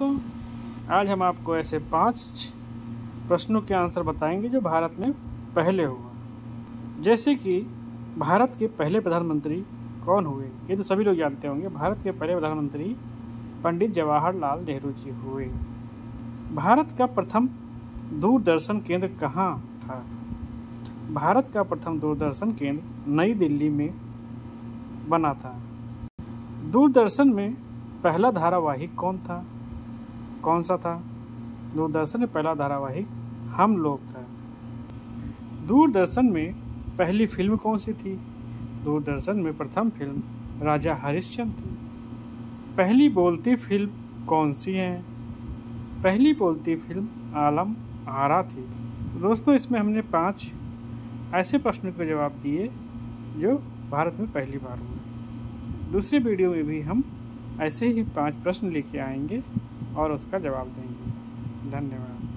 दोस्तों, आज हम आपको ऐसे पाँच प्रश्नों के आंसर बताएँगे जो भारत में पहले हुआ। जैसे कि, भारत के पहले प्रधानमंत्री कौन हुए? ये तो सभी लोग जानते होंगे, भारत के पहले प्रधानमंत्री पंडित जवाहरलाल नेहरू जी हुए। भारत का प्रथम दूरदर्शन केंद्र कहाँ था? भारत का प्रथम दूरदर्शन केंद्र नई दिल्ली में बना था। दूरदर्शन में पहला धारावाहिक कौन था? कौन सा था? दूरदर्शन में पहला धारावाहिक, हम लोग था। दूरदर्शन में पहली फ़िल्म कौन सी थी? दूरदर्शन में प्रथम फ़िल्म राजा हरिश्चंद्र थी। पहली बोलती फ़िल्म कौन सी है? पहली बोलती फ़िल्म आलम आरा थी। दोस्तों, इसमें हमने पाँच ऐसे प्रश्नों के जवाब दिए जो भारत में पहली बार हुए। दूसरे वीडियो में भी हम ऐसे ही पाँच प्रश्न लेके आएँगे। और उसका जवाब देंगे। धन्यवाद।